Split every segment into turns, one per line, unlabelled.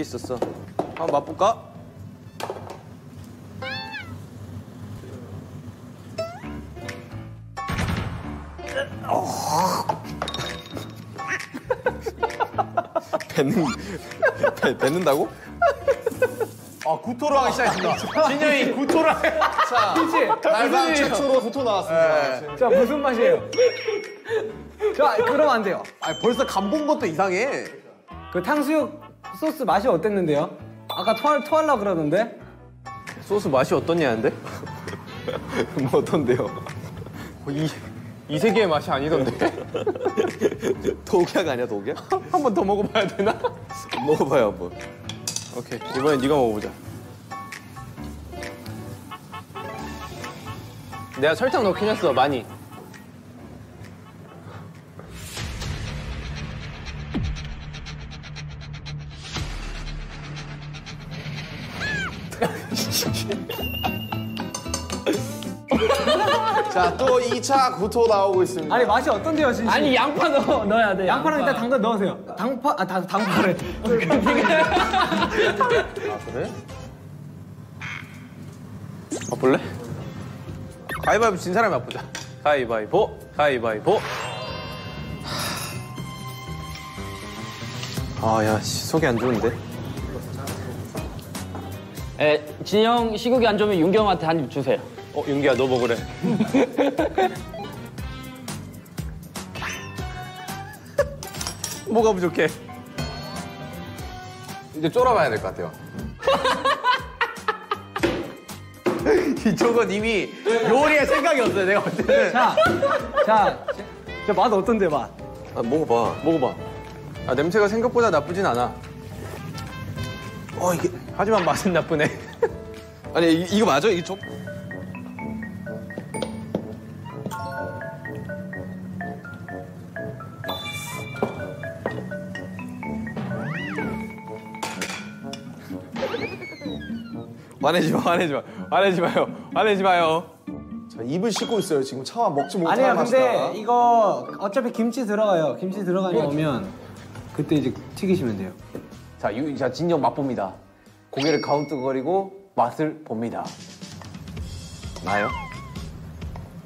있었어. 한번 맛볼까? 뱉는 뱉, 뱉는다고?
아 구토로 하기 시작했습니다.
진영이 구토를 해.
자, 날방 최초로 구토 나왔습니다.
자 무슨 맛이에요? 자 그럼 안 돼요.
아 벌써 간 본 것도 이상해.
그 탕수육 소스 맛이 어땠는데요? 아까 토할 토할라 그러던데?
소스 맛이 어떻냐는데? 뭐 어떤데요?
이, 이 세계의 맛이 아니던데.
독약 아니야 독약?
한 번 더 먹어봐야 되나?
먹어봐요 한번. 오케이 이번엔 네가 먹어보자.
내가 설탕 넣긴 했어, 많이.
자, 또 2차 구토 나오고 있습니다.
아니 맛이 어떤데요 진짜?
아니 양파 넣어 넣어야 돼.
양파랑 일단 당근 넣으세요. 당파 아 당, 당파래.
맛볼래? 가위바위보 진 사람이 맛보자. 가위바위보, 가위바위보.
아 야 속이 안 좋은데?
에, 진영 시국이 안 좋으면 윤경한테 한 입 주세요.
어, 윤기야, 너 먹으래. 뭐가 부족해?
이제 쫄아봐야 될 것 같아요.
이쪽은 이미 요리에 생각이 없어요, 내가 볼 때는.
자, 자, 저맛 어떤데 맛?
아 먹어봐.
먹어봐. 아, 냄새가 생각보다 나쁘진 않아.
어 이게
하지만 맛은 나쁘네.
아니 이, 이거 맞아? 이게 좀 화내지 마, 화내지 마, 화내지 마요, 화내지 마요.
자, 입을 씻고 있어요. 지금 차마 먹지 못할
아니야
맛이다.
근데 이거 어차피 김치 들어가요. 김치 거 오면 그때 이제 튀기시면 돼요.
자, 유, 자 진영 맛봅니다. 고개를 가운뜨거리고 맛을 봅니다.
나요?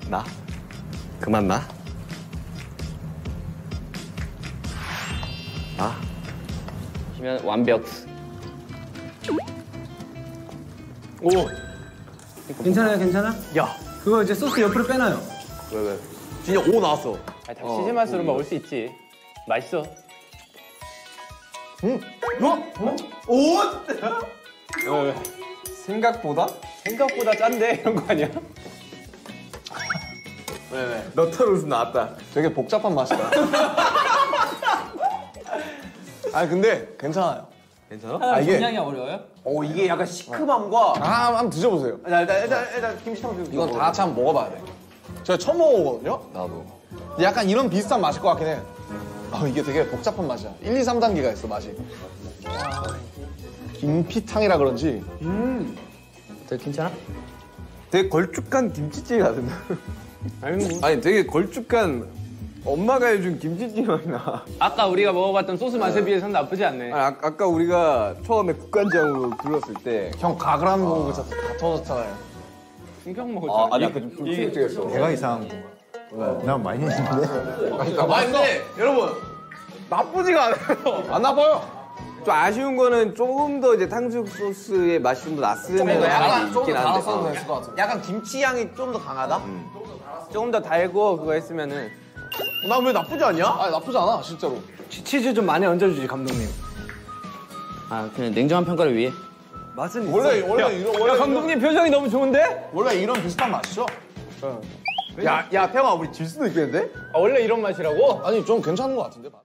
나? 그만 나? 나?
그러면 완벽.
오,
괜찮아요, 괜찮아?
야,
그거 이제 소스 옆으로 빼놔요.
왜 왜? 진짜 오 나왔어.
아니, 닭시즈 맛으로 먹을 수 있지. 맛있어. 왜, 왜?
생각보다?
생각보다 짠데 이런 거 아니야?
너털 웃음 나왔다.
되게 복잡한 맛이다. 아니 근데 괜찮아요.
괜찮아?
아 이게
굉장히 어려워요?
오, 이게 약간 시큼함과
아, 한번 드셔보세요.
자, 일단 일단 일단 김치탕 좀
이건 다 같이 한번 먹어봐야 돼. 제가 처음 먹어보거든요.
나도.
근데 약간 이런 비슷한 맛일 것 같긴 해. 아 이게 되게 복잡한 맛이야. 1, 2, 3단계가 있어 맛이. 김피탕이라 그런지
되게 괜찮아?
되게 걸쭉한 김치찌개 같은데.
아니, 뭐.
아니 되게 걸쭉한 엄마가 해준 김치찌개 맛이 나.
아까 우리가 먹어봤던 소스 맛에 비해서는 나쁘지 않네.
아니, 아, 아까 우리가 처음에 국간장으로 불렀을 때
형 가그란 거 진짜 다 터졌잖아요.
충격 먹었잖아.
아니 아까 좀 충격적이었어.
내가 이상한 거. 난 많이 했는데.
아니 근데 여러분 나쁘지가 않아요.
안 나빠요.
좀 아쉬운 거는 조금 더 이제 탕수육 소스의 맛이 좀 더 났으면
그러니까 약간
하는 게
조금 더
한데.
달았어도 됐을 것 같아.
약간 김치 향이 좀 더 강하다. 조금 더 달고 그거 했으면은 나 왜 나쁘지 않냐?
아 나쁘지 않아 진짜로.
치- 치즈 좀 많이 얹어주지 감독님.
아 그냥 냉정한 평가를 위해.
맛은
원래
있어.
원래 이런 원래
야 감독님 표정이 너무 좋은데?
원래 이런 비슷한 맛이죠?
야, 야, 태영아, 우리 질 수도 있겠는데? 아, 원래 이런 맛이라고?
아니 좀 괜찮은 것 같은데. 맛.